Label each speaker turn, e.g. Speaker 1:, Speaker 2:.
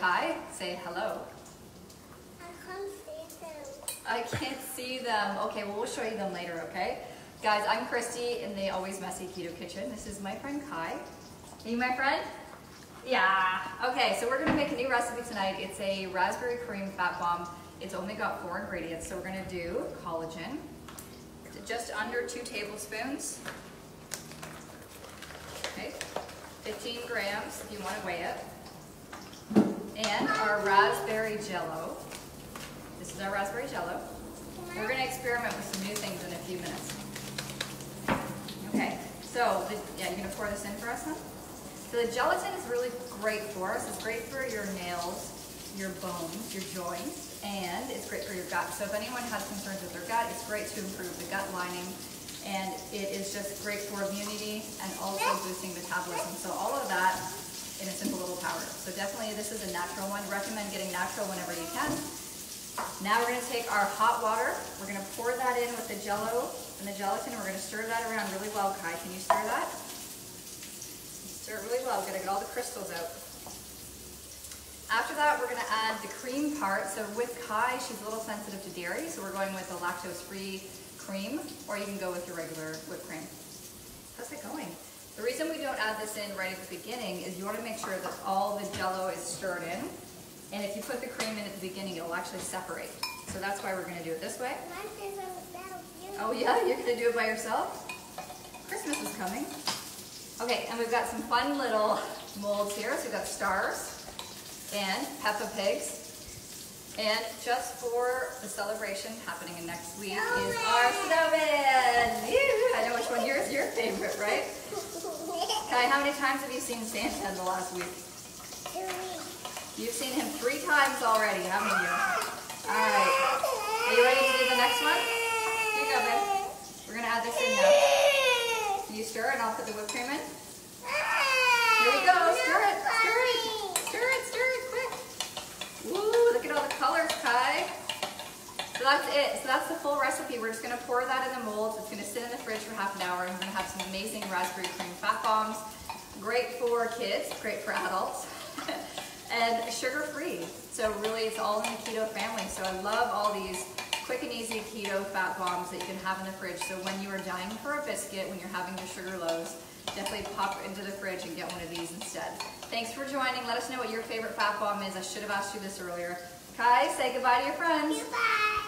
Speaker 1: Kai, say hello. I can't see them. I can't see them. Okay, well, we'll show you them later, okay? Guys, I'm Kristy in the Always Messy Keto Kitchen. This is my friend Kai. Are you my friend? Yeah. Okay, so we're gonna make a new recipe tonight. It's a raspberry cream fat bomb. It's only got four ingredients. So we're gonna do collagen, just under two tablespoons. Okay, 15 grams if you wanna weigh it. And our raspberry jello. This is our raspberry jello. We're gonna experiment with some new things in a few minutes. Okay, so, the, yeah, you're gonna pour this in for us, huh? So the gelatin is really great for us. It's great for your nails, your bones, your joints, and it's great for your gut. So if anyone has concerns with their gut, it's great to improve the gut lining. And it is just great for immunity and also boosting metabolism. So all of that in a simple little powder. So definitely this is a natural one. Recommend getting natural whenever you can. Now we're gonna take our hot water. We're gonna pour that in with the jello and the gelatin. We're gonna stir that around really well. Kai, can you stir that? Stir it really well. We're gonna get all the crystals out. After that, we're gonna add the cream part. So with Kai, she's a little sensitive to dairy, so we're going with the lactose-free cream, or you can go with your regular whipped cream. How's it going? The reason we don't add this in right at the beginning is you wanna make sure that all the jello is stirred in. And if you put the cream in at the beginning, it'll actually separate. So that's why we're gonna do it this way. Oh yeah, you're gonna do it by yourself? Christmas is coming. Okay, and we've got some fun little molds here. So we've got stars and Peppa Pigs. And just for the celebration happening in next week is our snowman. I know which one yours your favorite, right? Kai, how many times have you seen Santa in the last week? Three. You've seen him three times already, haven't you? All right. Are you ready to do the next one? Here you go, babe. We're gonna add this in now. You stir it, and I'll put the whipped cream in. Here we go. Stir it. Stir it. Stir it. Stir it. Quick. Woo! Look at all the colors, Kai. So that's it. So that's the full recipe. We're just gonna pour that in the molds. It's gonna sit in the fridge for half an hour, and we're gonna have some amazing raspberry cream fat bombs. Great for kids. Great for adults. and sugar-free. So really, it's all in the keto family. So I love all these quick and easy keto fat bombs that you can have in the fridge. So when you are dying for a biscuit, when you're having your sugar lows, definitely pop into the fridge and get one of these instead. Thanks for joining. Let us know what your favorite fat bomb is. I should have asked you this earlier. Kai, say goodbye to your friends.
Speaker 2: Goodbye.